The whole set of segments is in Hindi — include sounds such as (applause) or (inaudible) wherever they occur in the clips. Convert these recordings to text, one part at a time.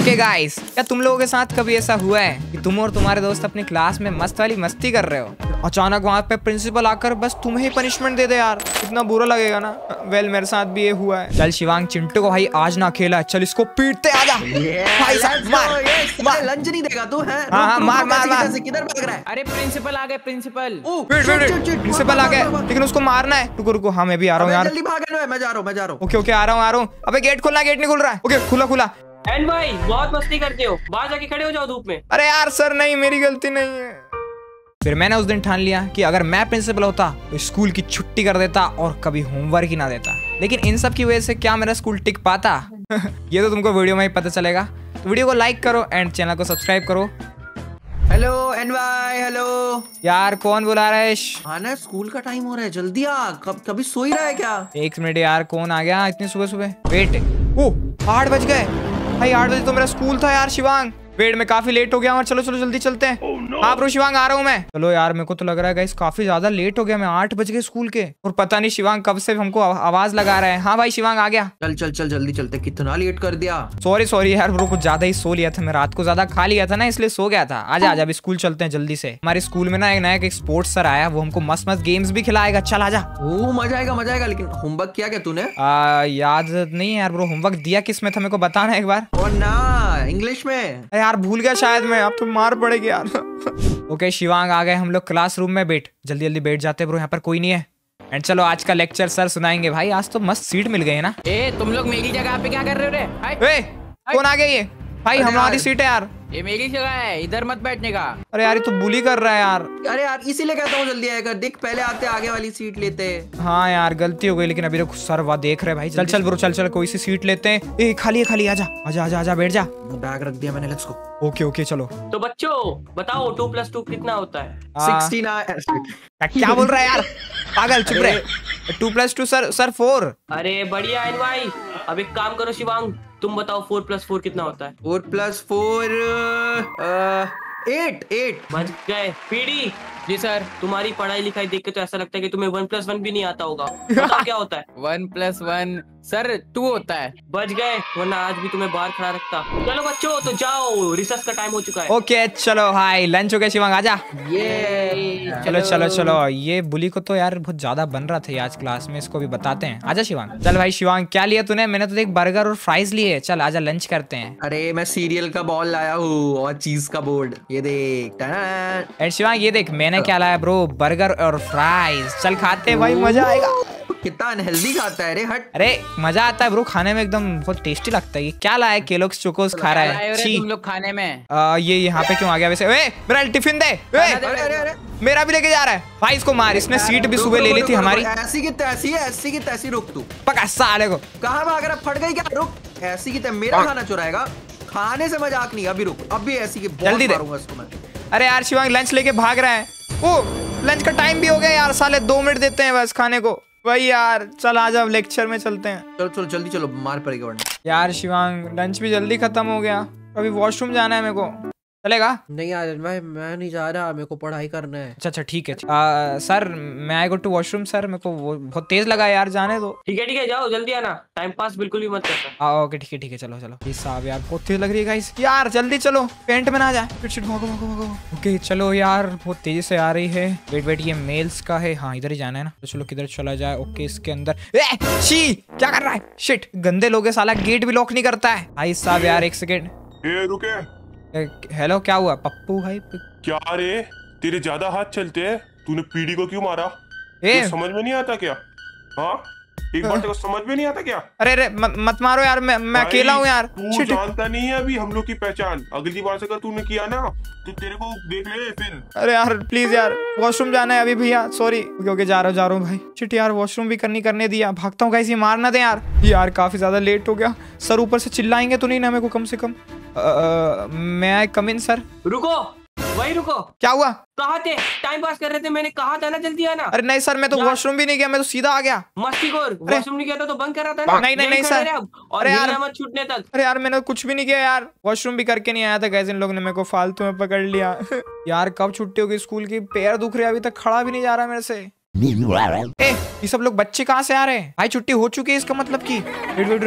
ओके गाइस क्या तुम लोगों के साथ कभी ऐसा हुआ है कि तुम और तुम्हारे दोस्त अपनी क्लास में मस्त वाली मस्ती कर रहे हो? अचानक वहाँ पे प्रिंसिपल आकर बस तुम्हें ही पनिशमेंट दे दे यार। इतना बुरा लगेगा ना? वेल मेरे साथ भी ये हुआ है। चल शिवांग चिंटू को भाई आज ना खेला चल इसको पीटते आजा। भाई साहब मार। मार। लंच नहीं देगा तू है? हाँ, हाँ, मार, मार, मार। किधर भाग रहा है? अरे प्रिंसिपल आ गए प्रिंसिपल वेट वेट प्रिंसिपल आ मार। लेकिन उसको मारना है। रुको रुको। हाँ मैं भी आ रहा हूँ यार। जल्दी भाग रहा है मैं जा रहा हूँ मैं जा रहा हूँ। ओके ओके आ रहा हूँ आ रहा हूँ। अबे गेट खोलना गेट नहीं खुल रहा है। ओके खुला खुला। एंड भाई बहुत मस्ती करते हो। बाहर जाके खड़े हो जाओ धूप में। अरे यार सर नहीं मेरी गलती नहीं है। फिर मैंने उस दिन ठान लिया कि अगर मैं प्रिंसिपल होता तो स्कूल की छुट्टी कर देता और कभी होमवर्क ही ना देता। लेकिन इन सब की वजह से क्या मेरा स्कूल टिक पाता? (laughs) ये तो तुमको वीडियो में ही पता चलेगा। तो वीडियो को लाइक करो एंड चैनल को सब्सक्राइब करो। हेलो एन वाई हेलो यार कौन बुला रहा है श- हाँ स्कूल का टाइम हो रहा है जल्दी आ। कब कभी सो ही रहा है क्या? एक मिनट यार कौन आ गया इतनी सुबह सुबह वेट ओ आठ बज गए। भाई आठ बजे तो मेरा स्कूल था यार शिवांग। वेट में काफ़ी लेट हो गया और चलो चलो जल्दी चलते हैं। हाँ ब्रो शिवांग आ रहा हूँ मैं। चलो यार मेरे को तो लग रहा है गाइस काफ़ी ज़्यादा लेट हो गया मैं। आठ बज गए स्कूल के। और पता नहीं शिवांग कब से हमको आवाज़ लगा रहा है। हाँ भाई शिवांग आ गया। चल चल चल जल्दी चलते। कितना लेट कर दिया। सॉरी सॉरी यार ब्रो कुछ ज़्यादा ही सो लिया था मैं। रात को ज़्यादा खा लिया था ना इसलिए सो गया था। आजा आजा अभी स्कूल चलते हैं जल्दी से। हमारे स्कूल में ना एक नया एक स्पोर्ट्स सर आया वो हमको मस्त मस्त गेम्स भी खिलाएगा। चल आजा। ओ मज़ा आएगा मज़ा आएगा। लेकिन होमवर्क किया क्या तूने? आ, याद नहीं है यार ब्रो होमवर्क दिया किसमें था मेरे को बताना एक बार। और ना इंग्लिश में। अरे यार भूल गया शायद मैं। अब तो मार पड़ेगी यार। ओके शिवांग आ गए हम लोग क्लासरूम में बैठ। जल्दी जल्दी बैठ जाते ब्रो यहाँ पर कोई नहीं है। एंड चलो आज का लेक्चर सर सुनाएँगे। भाई आज तो मस्त सीट मिल गई है ना? ए तुम लोग मेरी जगह पे क्या कर रहे हो रे? ए कौन आ गया ये? भाई हमारी सीट है यार। ये मेरी जगह है इधर मत बैठने का। अरे यार ये तो बुली कर रहा है यार। अरे यार इसीलिए कहता हूँ जल्दी आएगा देख पहले आते आगे वाली सीट लेते। हाँ यार गलती हो गई लेकिन अभी तो सर वाह देख रहे भाई। चल चल ब्रो चल चल कोई सी सीट लेते हैं। ए खाली है खाली आजा आजा आजा आजा बैठ जा। बैग रख दिया मैंने लेट्स गो ओके ओके चलो। तो बच्चों बताओ टू प्लस टू कितना होता है? 69 क्या बोल रहा है यार? पागल चुप रहे। Two plus two sir sir four अरे बढ़िया एंड भाई अब एक काम करो शिवांग। तुम बताओ फोर प्लस फोर कितना होता है? Four plus four eight eight. बच गए। पीढ़ी जी सर तुम्हारी पढ़ाई लिखाई देख के तो ऐसा लगता है कि तुम्हें वन प्लस वन भी नहीं आता होगा। बताओ (laughs) क्या होता है? One plus one sir two होता है। बच गए वरना आज भी तुम्हें बाहर खड़ा रखता। चलो बच्चों तो जाओ। रिसर्च का टाइम हो चुका है। ओके चलो हाय लंच हो गया शिवांग आजा। ये चलो चलो। चलो ये बुली को तो यार बहुत ज़्यादा बन रहा था आज क्लास में इसको भी बताते हैं। आजा शिवांग। चल भाई शिवांग क्या लिया तूने? मैंने तो एक बर्गर और फ्राइज लिए चल आजा लंच करते हैं। अरे मैं सीरियल का बॉल लाया हूँ और चीज़ का बोर्ड ये देख एंड शिवांग ये देख मैंने क्या लाया ब्रो बर्गर और फ्राइज चल खाते हैं भाई मज़ा आएगा। कितना अनहेल्दी खाता है रे हट। अरे मज़ा आता है ब्रो खाने में एकदम बहुत टेस्टी लगता है क्या लाया केलोक्स चोकोस खा रहा है। तुम लोग खाने में? आ, ये यहाँ पे क्यों आ गया? वैसे ए, मेरा टिफ़िन दे ए, अरे अरे अरे। मेरा भी लेके जा रहा है। भाई इसको मार इसने सीट भी सुबह ले ली थी हमारी। ऐसी की तैसी है ऐसी की तैसी रुक तू। पका साले को। कहा भाग रहा फट गई क्या? रुक ऐसी की तै मेरा खाना चुराएगा। खाने से मज़ाक नहीं अभी रुक अभी ऐसी की जल्दी दे। मारूँगा इसको मैं। अरे यार शिवांग लंच लेके भाग रहा है। ओ लंच का टाइम भी हो गया यार साले दो मिनट देते हैं बस खाने को। वही यार चल आज अब लेक्चर में चलते हैं। चलो चलो जल्दी चलो मार पड़ेगा वरना। यार शिवांग लंच भी जल्दी खत्म हो गया। अभी वॉशरूम जाना है मेरे को। चलेगा? नहीं यार भाई मैं नहीं जा रहा मेरे को पढ़ाई करना है। अच्छा अच्छा ठीक है। आ, सर मैं I go to washroom sir मेरे को वो बहुत तेज लगा यार जाने दो। ठीक है ठीक है जाओ जल्दी आना। टाइम पास बिल्कुल भी मत करना। ओके ठीक है ठीक है चलो चलो। ये साहब यार बहुत तेज लग रही है गाइस यार जल्दी चलो पेंट में ना जाए। फिर शिट भागो भागो भागो। ओके चलो यार बहुत तेज़ी से आ रही है। वेट वेट ये मेल्स का है। हाँ इधर ही जाना है ना। तो चलो किधर चला जाए? ओके इसके अंदर। ए शी क्या कर रहा है? शिट गंदे लोग हैं, साला गेट भी लॉक नहीं करता है। भाई साहब यार एक सेकेंड ए रुके। हेलो क्या हुआ? पप्पू भाई क्या रे? तेरे ज़्यादा हाथ चलते हैं? तूने पीढ़ी को क्यों मारा? ए! तुझे समझ में नहीं आता क्या? हाँ? एक बार तेरे को समझ में नहीं आता क्या? अरे अरे मत, मारो यार मैं मैं अकेला हूँ यार। तू जानता नहीं है अभी हम लोग की पहचान। अगली बार से अगर तूने किया ना तो तेरे को देख ले फिर। अरे यार प्लीज़ यार वॉशरूम जाना है अभी भैया सॉरी ओके जा रहा हूँ जा रहा हूँ भाई। चिट यार वॉशरूम भी करनी करने दिया भागता हूँ कैसे मारना दे यार। यार काफ़ी ज़्यादा लेट हो गया। सर ऊपर से चिल्लाएँगे तो नहीं ना मेरे को कम से कम। मैं आई कम इन सर रुको वही रुको। क्या हुआ? कहा थे? टाइम पास कर रहे थे मैंने कहा था ना जल्दी आना। अरे नहीं सर मैं तो वॉशरूम भी नहीं गया मैं तो सीधा आ गया। मस्ती खोर वॉशरूम नहीं किया था तो बंद करा था ना? नहीं, नहीं, नहीं, सर। रहे अरे यार। मत छूटने तक। अरे यार मैंने कुछ भी नहीं किया यार। वॉशरूम भी करके नहीं आया था कैसे इन लोगों ने मेरे को फालतू में पकड़ लिया। (laughs) यार कब छुट्टी होगी स्कूल की? पैर दुख रहे अभी तक खड़ा भी नहीं जा रहा मेरे से। ए ये सब लोग बच्चे कहाँ से आ रहे हैं? भाई छुट्टी हो चुकी है इसका मतलब की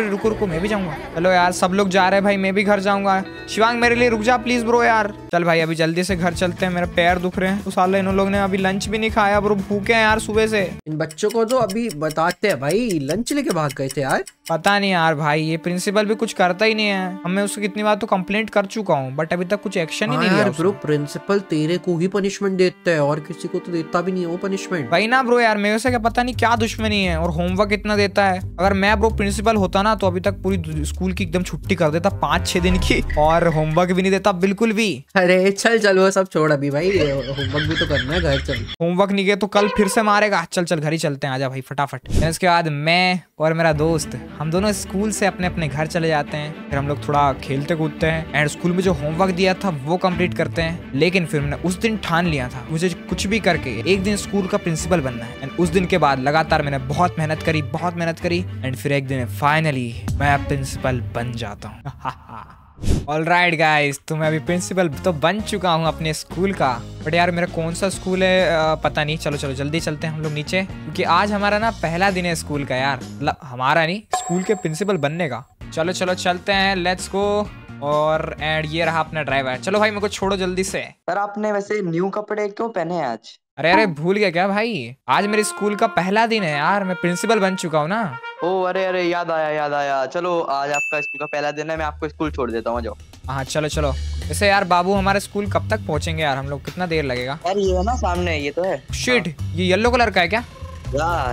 रुको रुको मैं भी जाऊँगा। चलो यार सब लोग जा रहे हैं भाई मैं भी घर जाऊँगा। शिवांग मेरे लिए रुक जा प्लीज़ ब्रो यार। चल भाई अभी जल्दी से घर चलते हैं। मेरे पैर दुख रहे हैं। तो साले इन लोग ने अभी लंच भी नहीं खाया ब्रो भूखे हैं यार सुबह से। इन बच्चों को तो अभी बताते हैं भाई लंच लेके भाग गए थे यार। पता नहीं यार भाई ये प्रिंसिपल भी कुछ करता ही नहीं है। अब मैं उसको कितनी बार तो कंप्लेंट कर चुका हूँ बट अभी तक कुछ एक्शन ही हाँ नहीं लिया ब्रो प्रिंसिपल तेरे को ही पनिशमेंट देता है और किसी को तो देता भी नहीं है वो पनिशमेंट भाई ना ब्रो यार मेरे से क्या पता नहीं क्या दुश्मनी है और होमवर्क इतना देता है। अगर मैं ब्रो प्रिंसिपल होता ना तो अभी तक पूरी स्कूल की एकदम छुट्टी कर देता पाँच छह दिन की और होमवर्क भी नहीं देता बिल्कुल भी। अरे चल चल वो सब छोड़ अभी भाई होमवर्क भी तो करना है घर चल। होमवर्क नहीं किया तो कल फिर से मारेगा। चल चल घर ही चलते हैं आजा भाई फटाफट। इसके बाद मैं और मेरा दोस्त हम दोनों स्कूल से अपने अपने घर चले जाते हैं। फिर हम लोग थोड़ा खेलते कूदते हैं एंड स्कूल में जो होमवर्क दिया था वो कंप्लीट करते हैं। लेकिन फिर मैंने उस दिन ठान लिया था मुझे कुछ भी करके। एक दिन स्कूल का प्रिंसिपल बनना है। एंड उस दिन के बाद लगातार मैंने बहुत मेहनत करी, बहुत मेहनत करी। एंड फिर एक दिन फाइनली मैं प्रिंसिपल बन जाता हूँ। ऑल राइट गाइस तो मैं अभी प्रिंसिपल तो बन चुका हूँ अपने स्कूल का। बट यार, मेरा कौन सा स्कूल है पता नहीं। चलो चलो, जल्दी चलते हैं हम लोग नीचे। क्योंकि आज हमारा ना पहला दिन है स्कूल का यार। मतलब हमारा नहीं स्कूल के प्रिंसिपल बनने का। चलो चलो, चलते हैं लेट्स गो और एंड ये रहा अपना ड्राइवर चलो भाई, मेरे को छोड़ो जल्दी से। सर, आपने वैसे न्यू कपड़े क्यों पहने हैं आज। अरे अरे भूल गया क्या भाई? आज मेरे स्कूल का पहला दिन है यार मैं प्रिंसिपल बन चुका हूँ ना। ओ अरे अरे याद आया याद आया। चलो आज आपका स्कूल का पहला दिन है मैं आपको स्कूल छोड़ देता हूँ जाओ। हाँ चलो चलो। वैसे यार बाबू हमारे स्कूल कब तक पहुँचेंगे यार? हम लोग कितना देर लगेगा? यार ये है ना सामने ये तो है। शिट ये येलो कलर का है क्या?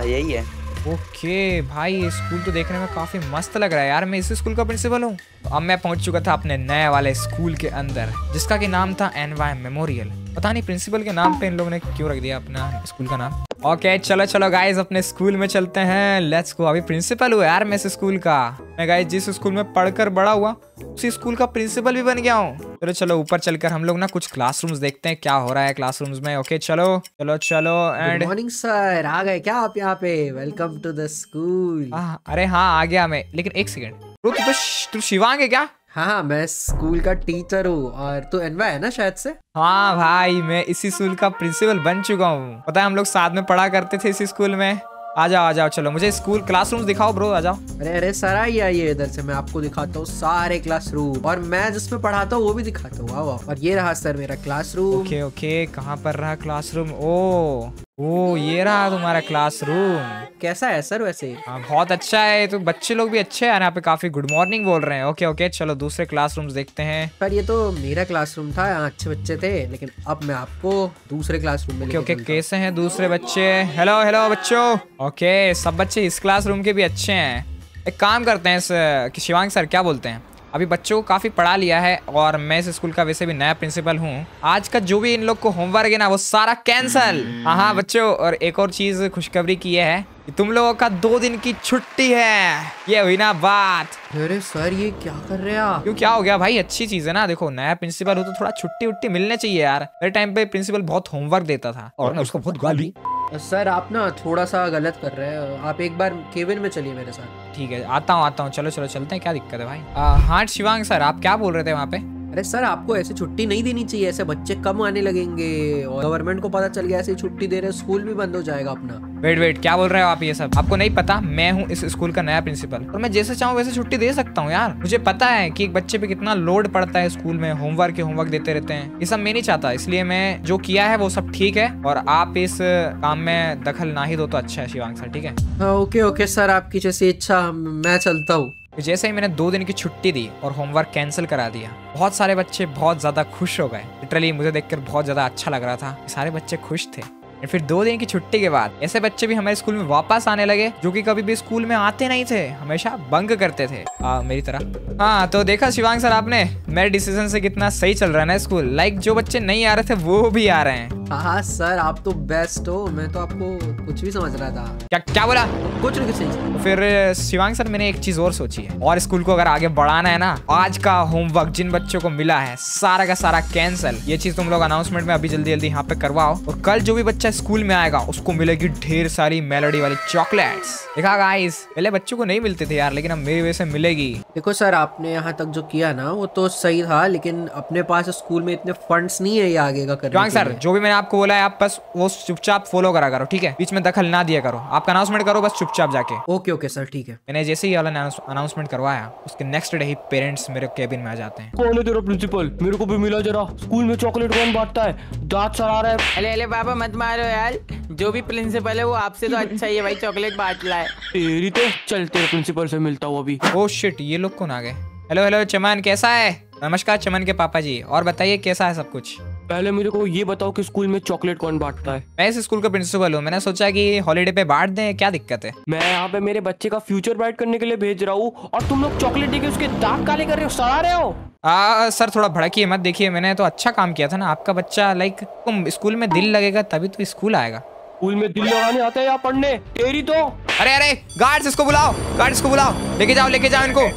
यही है। ओके भाई ये स्कूल तो देखने में काफ़ी मस्त लग रहा है यार। मैं इस स्कूल का प्रिंसिपल हूँ। अब मैं पहुँच चुका था अपने नए वाले स्कूल के अंदर जिसका कि नाम था एन मेमोरियल पता नहीं प्रिंसिपल के नाम पे इन लोगों ने क्यों रख दिया अपना स्कूल का नाम। ओके okay, चलो चलो गाइस अपने स्कूल में चलते हैं। लेट्स गो अभी प्रिंसिपल हुआ यार मैं इस स्कूल का। मैं गाइस जिस स्कूल में पढ़कर बड़ा हुआ उसी स्कूल का प्रिंसिपल भी बन गया हूँ। चलो चलो ऊपर चलकर हम लोग ना कुछ क्लासरूम्स देखते हैं क्या हो रहा है क्लासरूम्स में। ओके चलो चलो चलो एंड मॉर्निंग सर आ गए क्या आप यहाँ पे? वेलकम टू द स्कूल अरे हाँ आ गया मैं लेकिन एक सेकेंड तू तो तू शिवांग है क्या? हाँ मैं स्कूल का टीचर हूँ और तू एनवा है ना शायद से? हाँ भाई मैं इसी स्कूल का प्रिंसिपल बन चुका हूँ। पता है हम लोग साथ में पढ़ा करते थे इसी स्कूल में। आ जाओ आ जाओ चलो मुझे स्कूल क्लासरूम दिखाओ ब्रो आ जाओ। अरे अरे सर आइए आइए इधर से मैं आपको दिखाता हूँ सारे क्लासरूम और मैं जिसमें पढ़ाता हूँ वो भी दिखाता हूँ। और ये रहा सर मेरा क्लासरूम ओके ओके कहाँ पर रहा क्लासरूम ओ। ओ ये रहा तुम्हारा क्लासरूम कैसा है सर वैसे? हाँ बहुत अच्छा है। तो बच्चे लोग भी अच्छे हैं यहाँ पे काफ़ी गुड मॉर्निंग बोल रहे हैं। ओके ओके चलो दूसरे क्लासरूम्स देखते हैं। पर ये तो मेरा क्लासरूम था यहाँ अच्छे बच्चे थे लेकिन अब मैं आपको दूसरे क्लासरूम में ओके ओके कैसे हैं दूसरे बच्चे? हेलो हेलो बच्चों। ओके सब बच्चे इस क्लासरूम के भी अच्छे हैं। एक काम करते हैं शिवांग सर क्या बोलते हैं? अभी बच्चों को काफ़ी पढ़ा लिया है और मैं इस स्कूल का वैसे भी नया प्रिंसिपल हूँ। आज का जो भी इन लोग को होमवर्क है ना वो सारा कैंसल हाँ हाँ बच्चों और एक और चीज़ खुशखबरी की है कि तुम लोगों का दो दिन की छुट्टी है। ये हुई ना बात। अरे सर ये क्या कर रहे हैं आप? क्यों क्या हो गया भाई? अच्छी चीज़ है ना। देखो नया प्रिंसिपल हो तो थोड़ा छुट्टी उट्टी मिलने चाहिए यार। मेरे टाइम पे प्रिंसिपल बहुत होमवर्क देता था और उसको बहुत गाली सर, आप ना थोड़ा सा गलत कर रहे हैं। आप एक बार केबिन में चलिए मेरे साथ। ठीक है, आता हूँ आता हूँ। चलो चलो, चलते हैं। क्या दिक्कत है भाई? हाँ शिवांग सर, आप क्या बोल रहे थे वहाँ पे? अरे सर आपको ऐसे छुट्टी नहीं देनी चाहिए ऐसे बच्चे कम आने लगेंगे। और गवर्नमेंट को पता चल गया ऐसे छुट्टी दे रहे स्कूल भी बंद हो जाएगा अपना। वेट वेट क्या बोल रहे हो आप ये सब? आपको नहीं पता मैं हूँ इस स्कूल का नया प्रिंसिपल और मैं जैसे चाहूँ वैसे छुट्टी दे सकता हूँ यार। मुझे पता है कि एक बच्चे पे कितना लोड पड़ता है स्कूल में होमवर्क के होमवर्क देते रहते हैं। ये सब मैं नहीं चाहता इसलिए मैं जो किया है वो सब ठीक है। और आप इस काम में दखल ना ही दो तो अच्छा है शिवांग सर ठीक है? हाँ ओके ओके सर आपकी जैसी इच्छा मैं चलता हूँ। जैसे ही मैंने दो दिन की छुट्टी दी और होमवर्क कैंसिल करा दिया, बहुत सारे बच्चे बहुत ज़्यादा खुश हो गए। लिटरली मुझे देखकर बहुत ज़्यादा अच्छा लग रहा था सारे बच्चे खुश थे। और फिर दो दिन की छुट्टी के बाद ऐसे बच्चे भी हमारे स्कूल में वापस आने लगे जो कि कभी भी स्कूल में आते नहीं थे हमेशा बंक करते थे। आ, मेरी तरह। हाँ तो देखा शिवांग सर आपने मेरे डिसीज़न से कितना सही चल रहा है ना स्कूल। लाइक जो बच्चे नहीं आ रहे थे वो भी आ रहे हैं। हाँ सर आप तो बेस्ट हो। मैं तो आपको कुछ भी समझ रहा था। क्या क्या बोला? कुछ नहीं कुछ नहीं। फिर शिवांग सर मैंने एक चीज़ और सोची है। और स्कूल को अगर आगे बढ़ाना है ना आज का होमवर्क जिन बच्चों को मिला है सारा का सारा कैंसिल ये चीज़ तुम लोग अनाउंसमेंट में अभी जल्दी जल्दी यहाँ पे करवाओ। और कल जो भी बच्चा स्कूल में आएगा उसको मिलेगी ढेर सारी मेलोडी वाली चॉकलेट्स देखा गाइस पहले बच्चों को नहीं मिलते थे यार लेकिन अब मेरी वजह से मिलेगी। देखो सर आपने यहाँ तक जो किया ना वो तो सही था लेकिन अपने पास स्कूल में इतने फंड्स नहीं है ये आगे का करने के सर जो भी मैंने आपको बोला है आप बस वो चुपचाप फॉलो करा करो ठीक है? बीच में दखल ना दिया करो। आप अनाउंसमेंट करो बस चुपचाप जाके। ओके ओके सर ठीक है। मैंने जैसे ही वाला अनाउंसमेंट करवाया उसके नेक्स्ट डे ही पेरेंट्स मेरे केबिन में आ जाते हैं। कौन है तेरा प्रिंसिपल मेरे को भी मिला जरा। स्कूल में चॉकलेट कौन बांटता है। दांत सड़ा रहा है। अरे अरे बाबा मत मारो। यार? जो भी प्रिंसिपल है वो आपसे तो अच्छा ही है भाई चॉकलेट बांट रहा है। तेरी तो चल तेरे प्रिंसिपल से मिलता हूँ अभी। ओ शिट ये लोग कौन आ गए? हेलो हेलो चमन कैसा है? नमस्कार चमन के पापा जी और बताइए कैसा है सब कुछ? पहले मेरे को ये बताओ कि स्कूल में चॉकलेट कौन बांटता है? मैं इस स्कूल का प्रिंसिपल हूँ। मैंने सोचा कि हॉलीडे पे बांट दें क्या दिक्कत है? मैं यहाँ पे मेरे बच्चे का फ्यूचर ब्राइट करने के लिए भेज रहा हूँ और तुम लोग चॉकलेट देके उसके दांत काले कर रहे हो सड़ा रहे हो? आ, सर थोड़ा भड़किए मत देखिए मैंने तो अच्छा काम किया था ना। आपका बच्चा लाइक तुम स्कूल में दिल लगेगा तभी तो स्कूल आएगा। स्कूल में दिल लगाने आते हैं या पढ़ने तेरी तो? अरे अरे गार्ड्स इसको बुलाओ गार्ड्स को बुलाओ। लेके जाओ लेके जाओ इनको।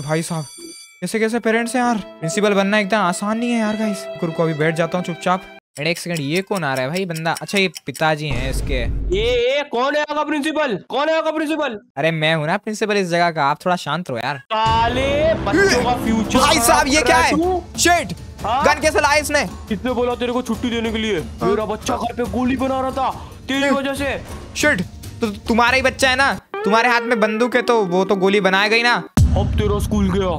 भाई साहब कैसे कैसे पेरेंट्स हैं यार? प्रिंसिपल बनना एकदम आसान नहीं है यार गाइस रुको अभी बैठ जाता हूँ चुपचाप। अरे एक सेकंड ये कौन आ रहा है भाई बंदा? अच्छा ये पिताजी हैं इसके। ये ये कौन है आपका प्रिंसिपल कौन है आपका प्रिंसिपल अरे मैं हूँ ना प्रिंसिपल इस जगह का। आप थोड़ा शांत रहो यार। काले बच्चों का फ्यूचर भाई साहब ये क्या है शिट हाँ? गन कैसे लाया इसने? किसने बोला तेरे को छुट्टी देने के लिए? मेरा बच्चा घर पे गोली बना रहा था तेरी वजह से। शिट तो तुम्हारा ही बच्चा है ना? तुम्हारे हाथ में बंदूक है तो वो तो गोली बनाएगा ही ना? अब तेरा स्कूल गया।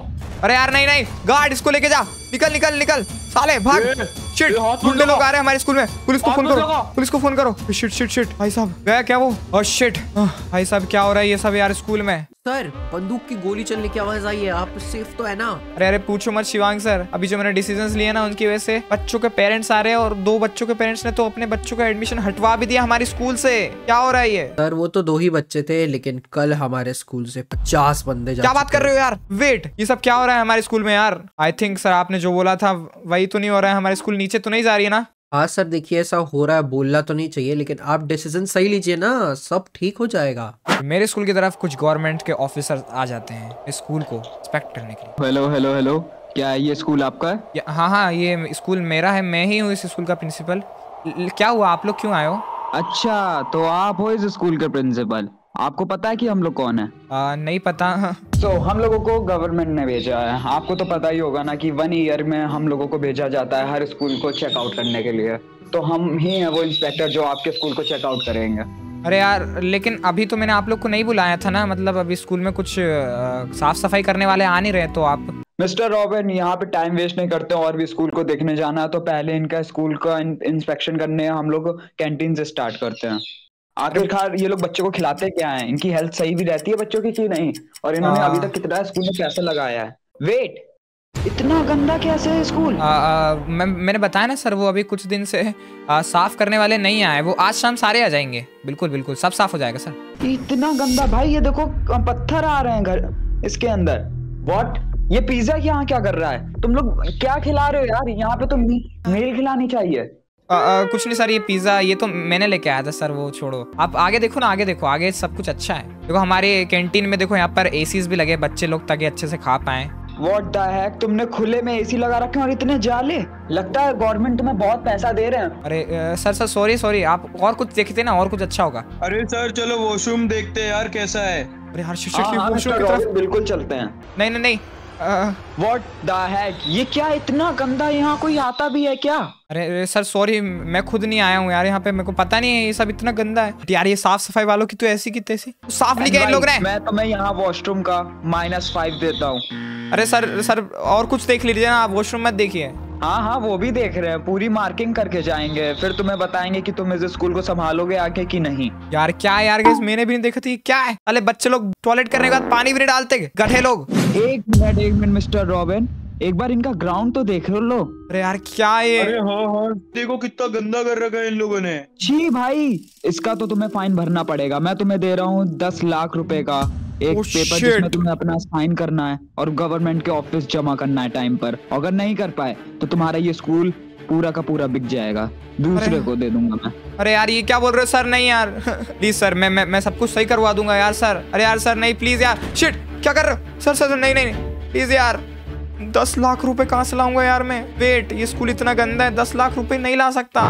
अरे यार नहीं नहीं गार्ड इसको लेके जा। निकल निकल निकल। साले भाग। शिट गुंडे लोग आ रहे हैं हमारे स्कूल में। पुलिस को फ़ोन करो। पुलिस को फ़ोन करो। शिट शिट शिट भाई साहब। गया क्या वो? और शिट भाई साहब क्या हो रहा है ये सब यार स्कूल में? सर बंदूक की गोली चलने की आवाज़ आई है। आप सेफ़ तो है ना? अरे अरे पूछो मत शिवांग सर। अभी जो मैंने डिसीजंस लिए ना उनकी वजह से बच्चों के पेरेंट्स आ रहे हैं और दो बच्चों के पेरेंट्स ने तो अपने बच्चों का एडमिशन हटवा भी दिया हमारे स्कूल से। क्या हो रहा है ये? सर वो तो दो ही बच्चे थे लेकिन कल हमारे स्कूल से पचास बंदे जा क्या बात कर रहे हो यार? वेट ये सब क्या हो रहा है हमारे स्कूल में यार? आई थिंक सर आपने जो बोला था वही तो नहीं हो रहा है हमारे स्कूल नीचे तो नहीं जा रही है ना? हाँ सर देखिए ऐसा हो रहा है बोलना तो नहीं चाहिए लेकिन आप डिसीज़न सही लीजिए ना सब ठीक हो जाएगा। मेरे स्कूल की तरफ़ कुछ गवर्नमेंट के ऑफिसर आ जाते हैं स्कूल को इंस्पेक्ट करने के लिए। हेलो हेलो हेलो क्या ये स्कूल आपका है? हाँ हाँ ये स्कूल मेरा है मैं ही हूँ इस स्कूल का प्रिंसिपल क्या हुआ आप लोग क्यों आए हो? अच्छा तो आप हो इस स्कूल के प्रिंसिपल आपको पता है कि हम लोग कौन है? आ, नहीं पता। तो हम लोगों को गवर्नमेंट ने भेजा है। आपको तो पता ही होगा ना कि वन ईयर में हम लोगों को भेजा जाता है हर स्कूल को चेकआउट करने के लिए। तो हम ही हैं वो इंस्पेक्टर जो आपके स्कूल को चेकआउट करेंगे। अरे यार लेकिन अभी तो मैंने आप लोग को नहीं बुलाया था ना। मतलब अभी स्कूल में कुछ आ, साफ़ सफ़ाई करने वाले आ नहीं रहे तो आप। मिस्टर रॉबिन यहाँ पे टाइम वेस्ट नहीं करते और भी स्कूल को देखने जाना है तो पहले इनका स्कूल का इंस्पेक्शन करने हम लोग कैंटीन से स्टार्ट करते हैं। आखिरकार ये लोग बच्चों को खिलाते क्या हैं? इनकी हेल्थ सही भी रहती है बच्चों की कि नहीं? और इन्होंने हाँ। अभी तक कितना स्कूल में पैसा लगाया है। वेट इतना गंदा कैसे है स्कूल? आ, आ, मैं मैंने बताया ना सर वो अभी कुछ दिन से आ, साफ़ करने वाले नहीं आए वो आज शाम सारे आ जाएँगे। बिल्कुल बिल्कुल सब साफ़ हो जाएगा सर। इतना गंदा भाई ये देखो पत्थर आ रहे हैं घर इसके अंदर। व्हाट ये पिज्जा यहाँ क्या कर रहा है? तुम लोग क्या खिला रहे हो यार? यहाँ पे तो मील खिलानी चाहिए। आ, आ, कुछ नहीं सर ये पिज्जा ये तो मैंने लेके आया था सर वो छोड़ो। आप आगे देखो ना आगे देखो आगे सब कुछ अच्छा है। देखो हमारे कैंटीन में देखो यहाँ पर एसीज भी लगे बच्चे लोग ताकि अच्छे से खा पाए। व्हाट द हैक तुमने खुले में एसी लगा रखे और इतने जाले? लगता है गवर्नमेंट तुम्हें बहुत पैसा दे रहे हैं। अरे आ, सर सर सॉरी सॉरी आप और कुछ देखते ना और कुछ अच्छा होगा। अरे सर चलो वॉशरूम देखते हैं यार कैसा है। अरे हर शिट हाँ, हाँ, वॉशरूम की तरफ़। बिल्कुल चलते हैं। नहीं नहीं नहीं। व्हाट द हैक ये क्या इतना गंदा यहाँ कोई आता भी है क्या? अरे अरे सर सॉरी मैं खुद नहीं आया हूँ यार यहाँ पे मेरे को पता नहीं है ये सब इतना गंदा है। यार ये साफ़ सफ़ाई वालों की तो ऐसी की तैसी। साफ़ इन लोग ने मैं तुम्हें यहाँ वॉशरूम का माइनस फाइव देता हूँ। अरे सर सर और कुछ देख लीजिए ना आप वॉशरूम मत देखिए। हाँ हाँ वो भी देख रहे हैं पूरी मार्किंग करके जाएँगे फिर तुम्हें बताएँगे कि तुम इस स्कूल को संभालोगे आगे कि नहीं। यार क्या यार मैंने भी नहीं देखा थी क्या है? अरे बच्चे लोग टॉयलेट करने के बाद पानी भी नहीं डालते गधे लोग। एक मिनट एक मिनट मिस्टर रॉबिन। एक बार इनका ग्राउंड तो देख लो। लो अरे यार क्या है अरे हाँ हाँ। देखो कितना गंदा कर रखा है इन लोगों ने। जी भाई इसका तो तुम्हें फाइन भरना पड़ेगा। मैं तुम्हें दे रहा हूँ दस लाख रुपए का एक Oh, पेपर shit. जिसमें तुम्हें अपना साइन करना है और गवर्नमेंट के ऑफ़िस जमा करना है टाइम पर। अगर नहीं कर पाए तो तुम्हारा ये स्कूल पूरा का पूरा बिक जाएगा। दूसरे को दे दूँगा मैं। अरे यार ये क्या बोल रहे हो? सर नहीं यार। (laughs) प्लीज़ सर मैं मैं मैं सब कुछ सही करवा दूँगा यार सर अरे यार सर नहीं प्लीज़ यार। शिट क्या कर रहे हो? सर सर नहीं नहीं प्लीज़ यार, दस लाख रुपए कहाँ से लाऊँगा यार मैं? वेट ये स्कूल इतना गंदा है, दस लाख रुपए नहीं ला सकता।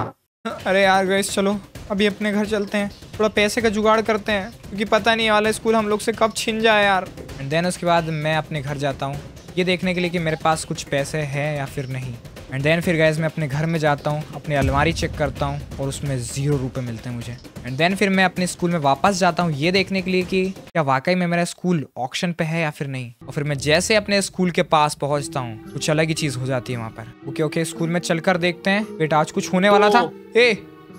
अरे यार गैस चलो, अभी अपने घर चलते हैं। थोड़ा पैसे का जुगाड़ करते हैं, क्योंकि पता नहीं वाला स्कूल हम लोग से कब छिन जाए यार। देन उसके बाद मैं अपने घर जाता हूँ। ये देखने के लिए कि मेरे पास कुछ पैसे हैं या फिर नहीं। एंड देन फिर गैस मैं अपने घर में जाता हूँ अपनी अलमारी चेक करता हूँ और उसमें ज़ीरो रुपए मिलते हैं मुझे। एंड देन फिर मैं अपने स्कूल में वापस जाता हूँ ये देखने के लिए कि क्या वाकई में मेरा स्कूल ऑक्शन पे है या फिर नहीं? और फिर मैं जैसे अपने स्कूल के पास पहुँचता हूँ कुछ अलग ही चीज़ हो जाती है वहाँ पर। ओके ओके स्कूल में चल देखते हैं। बेटा आज कुछ होने वाला था? ए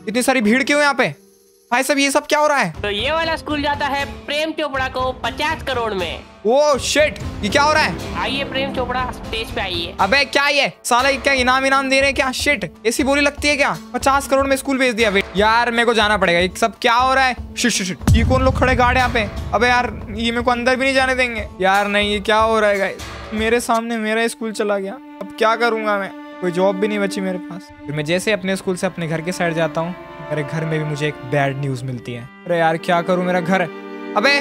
इतनी सारी भीड़ क्यों यहाँ पे? भाई सब ये सब क्या हो रहा है? तो ये वाला स्कूल जाता है प्रेम चोपड़ा को पचास करोड़ में। ओ शिट ये क्या हो रहा है? आइए प्रेम चोपड़ा स्टेज पे आइए। अबे क्या ये? साला ये क्या इनाम इनाम दे रहे हैं क्या? शिट ऐसी बोली लगती है क्या? पचास करोड़ में स्कूल भेज दिया वेट यार मेरे को जाना पड़ेगा। ये सब क्या हो रहा है? शिट शिट शिट ये कौन लोग खड़े गाड़ यहाँ पे? अबे यार ये मेरे को अंदर भी नहीं जाने देंगे। यार नहीं ये क्या हो रहा है मेरे सामने मेरा स्कूल चला गया। अब क्या करूँगा मैं? कोई जॉब भी नहीं बची मेरे पास। फिर मैं जैसे अपने स्कूल से अपने घर के साइड जाता हूँ। मेरे घर में भी मुझे एक बैड न्यूज़ मिलती है। अरे यार क्या करूँ मेरा घर? अबे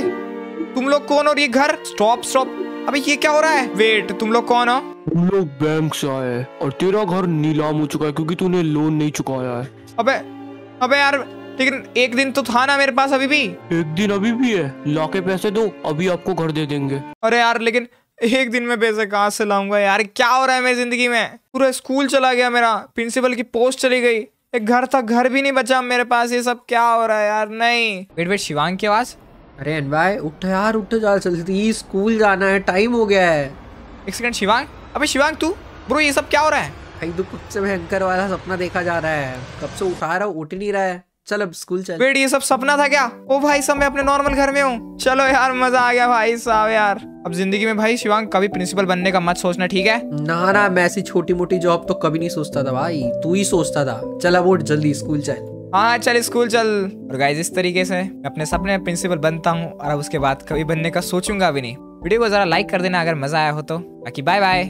तुम लोग कौन और ये घर? स्टॉप स्टॉप अबे ये क्या हो रहा है? वेट तुम लोग कौन हो? हम लोग बैंक से आए और तेरा घर नीलाम हो चुका है क्योंकि तूने लोन नहीं चुकाया है। अबे अबे यार लेकिन एक दिन तो था ना मेरे पास अभी भी। एक दिन अभी भी है। लाके पैसे दो अभी आपको घर दे देंगे। अरे यार लेकिन एक दिन में पैसे कहाँ से लाऊँगा यार? क्या हो रहा है मेरी ज़िंदगी में? पूरा स्कूल चला गया मेरा। प्रिंसिपल की पोस्ट चली गई। एक घर था घर भी नहीं बचा मेरे पास ये सब क्या हो रहा है यार? नहीं। वेट वेट शिवांग की आवाज़? अरे अनवाय उठ यार उठ जा जल्दी स्कूल जाना है टाइम हो गया है। एक सेकंड शिवांग? अबे शिवांग तू? ब्रो ये सब क्या हो रहा है? भाई तो कुछ से भयंकर वाला सपना देखा जा रहा है। कब से उठा रहा हूँ उठ ही नहीं रहा है। चल अब स्कूल चल। वेट ये सब सपना था क्या? ओ भाई सब मैं अपने नॉर्मल घर में हूँ। चलो यार मज़ा आ गया भाई साहब यार। अब ज़िंदगी में भाई शिवांग कभी प्रिंसिपल बनने का मत सोचना ठीक है? ना ना मैं ऐसी छोटी मोटी जॉब तो कभी नहीं सोचता था भाई। तू ही सोचता था। चल अब उठ जल्दी स्कूल चल। हाँ चल स्कूल चल। और गाइज़ इस तरीके से मैं अपने सपने में प्रिंसिपल बनता हूँ और अब उसके बाद कभी बनने का सोचूँगा भी नहीं। वीडियो को जरा लाइक कर देना अगर मज़ा आया हो तो। बाकी बाय बाय